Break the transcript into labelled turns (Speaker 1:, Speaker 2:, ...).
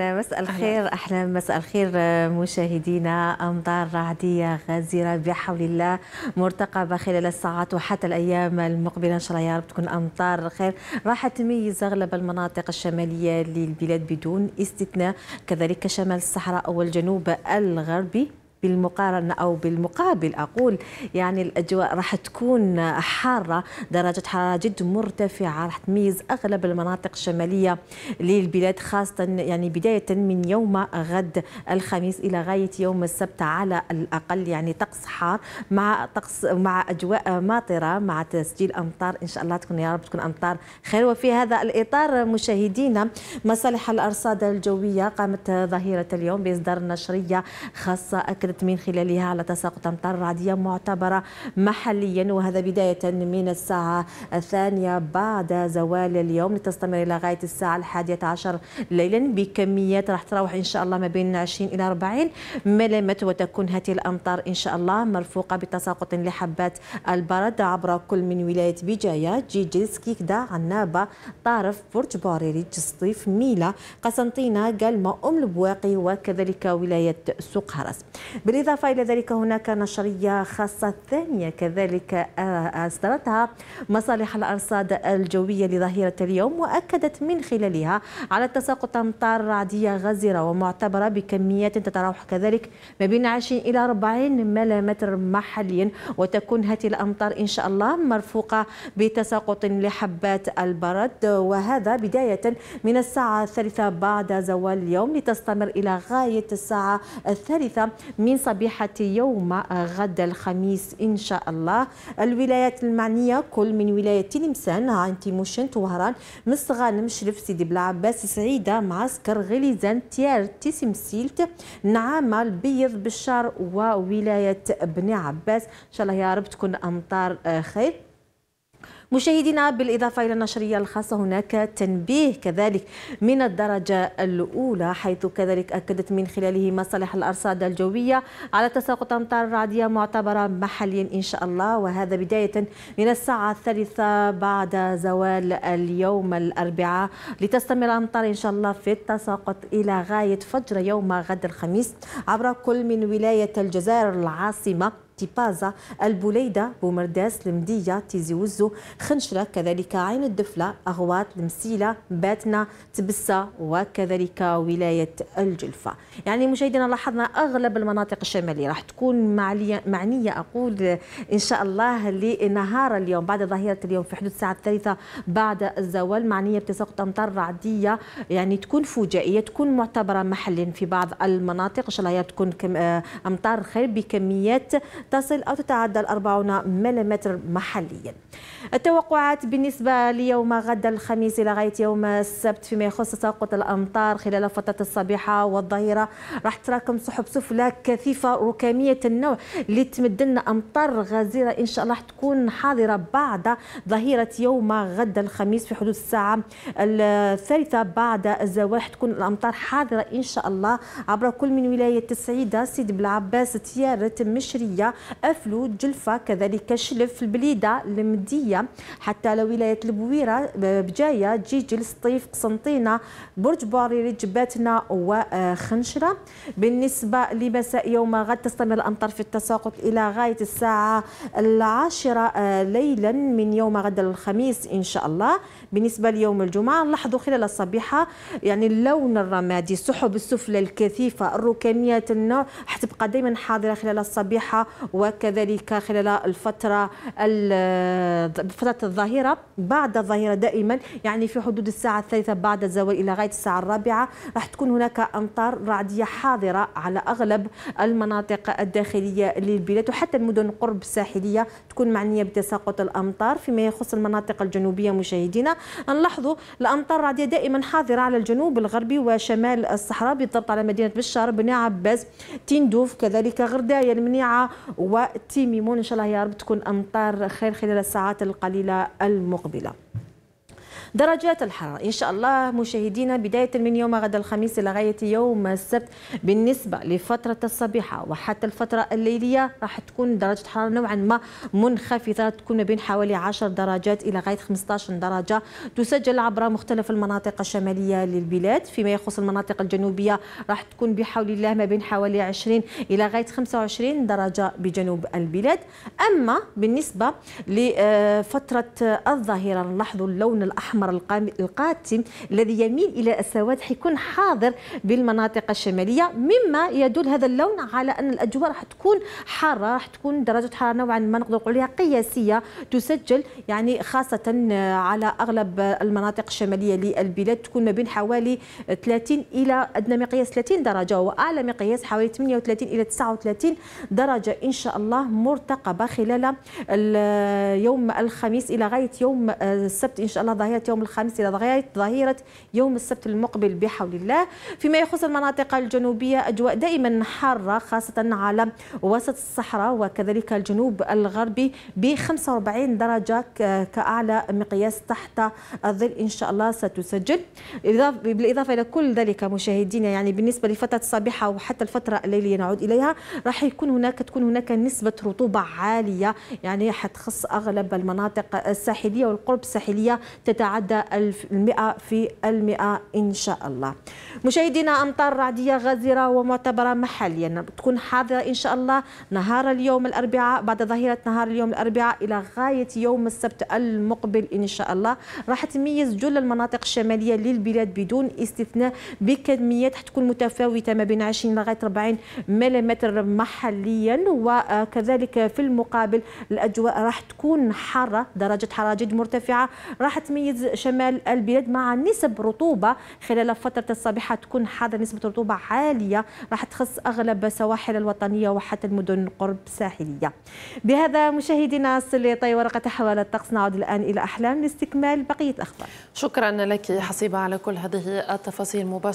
Speaker 1: مساء الخير أحلى مساء الخير مشاهدينا. أمطار رعدية غزيره بحول الله. مرتقبة خلال الساعات وحتى الأيام المقبلة. إن شاء الله يا رب تكون أمطار خير راح تميز أغلب المناطق الشمالية للبلاد بدون استثناء كذلك شمال الصحراء والجنوب الغربي. بالمقارنة أو بالمقابل أقول يعني الأجواء راح تكون حارة درجة حرارة جد مرتفعة راح تميز أغلب المناطق الشمالية للبلاد خاصة يعني بداية من يوم غد الخميس إلى غاية يوم السبت على الأقل يعني طقس حار مع طقس مع أجواء ماطرة مع تسجيل أمطار. إن شاء الله تكون يا رب تكون أمطار خير. وفي هذا الإطار مشاهدينا مصالح الأرصاد الجوية قامت ظهيرة اليوم بإصدار نشرية خاصة أكدت أكدت من خلالها على تساقط أمطار رعدية معتبرة محليا وهذا بداية من الساعة الثانية بعد زوال اليوم لتستمر إلى غاية الساعة الحادية عشر ليلا بكميات راح تراوح إن شاء الله ما بين 20 إلى 40 ملم وتكون هذه الأمطار إن شاء الله مرفوقة بتساقط لحبات البرد عبر كل من ولاية بجاية جيجيس كيكدا عنابة طارف برج بوريري جسطيف ميلا قسنطينة قلمة أم البواقي وكذلك ولاية سوق هرس بالإضافة إلى ذلك هناك نشرية خاصة ثانية كذلك آه، أصدرتها مصالح الأرصاد الجوية لظهيرة اليوم وأكدت من خلالها على تساقط أمطار رعدية غزيرة ومعتبرة بكميات تتراوح كذلك ما بين 20 إلى 40 ملم محليا وتكون هذه الأمطار إن شاء الله مرفوقة بتساقط لحبات البرد. وهذا بداية من الساعة الثالثة بعد زوال اليوم لتستمر إلى غاية الساعة الثالثة من صبيحة يوم غد الخميس إن شاء الله. الولايات المعنية كل من ولاية تلمسان عين تموشنت وهران مستغانم الشلف سيدي بلعباس سعيدة معسكر غليزان تيارت تيسمسيلت نعامة البيض بشار وولاية بني عباس. إن شاء الله يا رب تكون أمطار خير. مشاهدينا بالإضافة إلى النشرية الخاصة هناك تنبيه كذلك من الدرجة الأولى حيث كذلك أكدت من خلاله مصالح الأرصاد الجوية على تساقط أمطار رعدية معتبرة محليا إن شاء الله. وهذا بداية من الساعة الثالثة بعد زوال اليوم الأربعاء لتستمر الأمطار إن شاء الله في التساقط إلى غاية فجر يوم غد الخميس عبر كل من ولاية الجزائر العاصمة. تيبازا البوليدة بومرداس المدية تيزي وزو خنشرة كذلك عين الدفلة أغواط المسيلة باتنا تبسة وكذلك ولاية الجلفة. يعني مشاهدينا لاحظنا أغلب المناطق الشمالية راح تكون معنية أقول إن شاء الله لنهار اليوم بعد ظهيرة اليوم في حدود الساعة الثالثة بعد الزوال. معنية بتساقط أمطار رعدية يعني تكون فجائية تكون معتبرة محليا في بعض المناطق. إن شاء الله تكون أمطار خير بكميات تصل أو تتعدى 40 ملم محليا. التوقعات بالنسبة ليوم غد الخميس إلى غاية يوم السبت فيما يخص تساقط الأمطار خلال فترة الصبيحة والظهيرة راح تراكم سحب سفلى كثيفة ركامية النوع اللي تمد لنا أمطار غزيرة. إن شاء الله تكون حاضرة بعد ظهيرة يوم غد الخميس في حدود الساعة الثالثة بعد الزواج تكون الأمطار حاضرة إن شاء الله عبر كل من ولاية سعيدة سيدي بلعباس تيارة مشرية أفلو جلفة كذلك شلف البليدة المدية حتى لولاية البويرة بجاية جيجل سطيف قسنطينة برج باريري جباتنا وخنشرة بالنسبة لمساء يوم غد تستمر الأمطار في التساقط إلى غاية الساعة العاشرة ليلا من يوم غد الخميس إن شاء الله. بالنسبة ليوم الجمعة نلاحظوا خلال الصبيحة يعني اللون الرمادي السحب السفلى الكثيفة الركاميات النوع حتبقى دائما حاضرة خلال الصبيحة وكذلك خلال الفترة فترة الظهيرة بعد الظهيرة دائما يعني في حدود الساعة الثالثة بعد الزوال إلى غاية الساعة الرابعة راح تكون هناك أمطار رعدية حاضرة على أغلب المناطق الداخلية للبلاد وحتى المدن قرب الساحلية تكون معنية بتساقط الأمطار فيما يخص المناطق الجنوبية مشاهدينا. نلاحظوا الأمطار الرعدية دائما حاضرة على الجنوب الغربي وشمال الصحراء بالضبط على مدينة بشار بني عباس تندوف كذلك غرداية المنيعة وتيميمون. إن شاء الله يا رب تكون أمطار خير خلال الساعات القليلة المقبلة. درجات الحرارة. إن شاء الله مشاهدينا بداية من يوم غد الخميس إلى غاية يوم السبت بالنسبة لفترة الصبيحة وحتى الفترة الليلية راح تكون درجة حرارة نوعا ما منخفضة. تكون ما بين حوالي 10 درجات إلى غاية 15 درجة. تسجل عبر مختلف المناطق الشمالية للبلاد. فيما يخص المناطق الجنوبية راح تكون بحول الله ما بين حوالي 20 إلى غاية 25 درجة بجنوب البلاد. أما بالنسبة لفترة الظهيرة نلاحظ اللون الأحمر القاتم الذي يميل إلى السواد حيكون حاضر بالمناطق الشمالية مما يدل هذا اللون على أن الأجواء راح تكون حارة راح تكون درجة حرارة نوعا ما نقدر نقول عليها قياسية تسجل يعني خاصة على أغلب المناطق الشمالية للبلاد تكون ما بين حوالي 30 إلى أدنى مقياس 30 درجة وأعلى مقياس حوالي 38 إلى 39 درجة إن شاء الله مرتقبة خلال يوم الخميس إلى غاية يوم السبت إن شاء الله ظهيرة يوم الخميس إلى ظهيرة يوم السبت المقبل بحول الله. فيما يخص المناطق الجنوبية أجواء دائما حارة خاصة على وسط الصحراء وكذلك الجنوب الغربي ب 45 درجة كأعلى مقياس تحت الظل إن شاء الله ستسجل. بالإضافة إلى كل ذلك مشاهدينا يعني بالنسبة لفترة الصباحة وحتى الفترة الليلية نعود إليها راح يكون هناك تكون هناك نسبة رطوبة عالية يعني حتخص أغلب المناطق الساحلية والقرب الساحلية تتعدى المئة في المئة إن شاء الله. مشاهدينا أمطار رعدية غزيرة ومعتبرة محليا. تكون حاضرة إن شاء الله نهار اليوم الأربعاء بعد ظهيرة نهار اليوم الأربعاء إلى غاية يوم السبت المقبل إن شاء الله. راح تميز جل المناطق الشمالية للبلاد بدون استثناء بكميات. حتكون متفاوتة ما بين 20 لغاية 40 ملم محليا. وكذلك في المقابل الأجواء راح تكون حارة درجة حرارة جد مرتفعة. راح تميز شمال البلاد مع نسب رطوبة خلال فترة الصباح تكون حاضرة نسبة رطوبة عالية. راح تخص أغلب سواحل الوطنية وحتى المدن قرب ساحلية. بهذا مشاهدينا السليطي ورقة أحوال الطقس. نعود الآن إلى أحلام لاستكمال بقية الأخبار.
Speaker 2: شكرا لك حصيبة على كل هذه التفاصيل مباشرة.